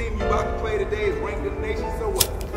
team you about to play today is ranked in the nation, so what?